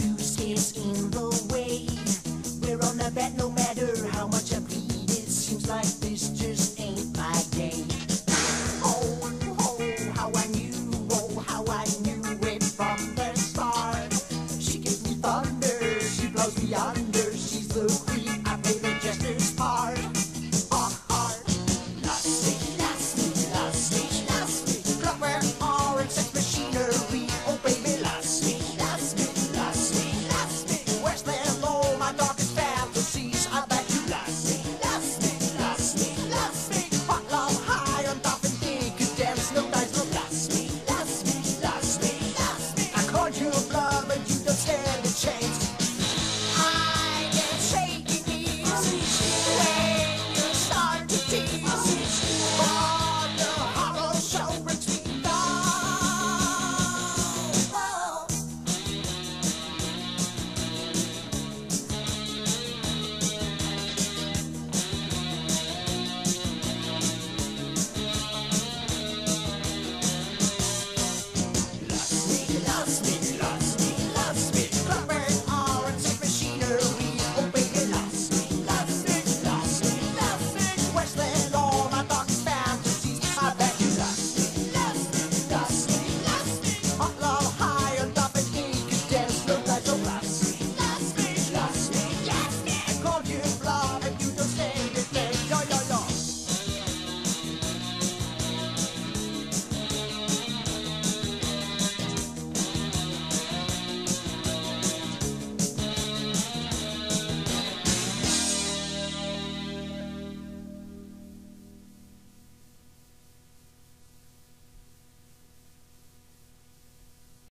In the way. We're on a bet no matter how much I bleed. It seems like this journey.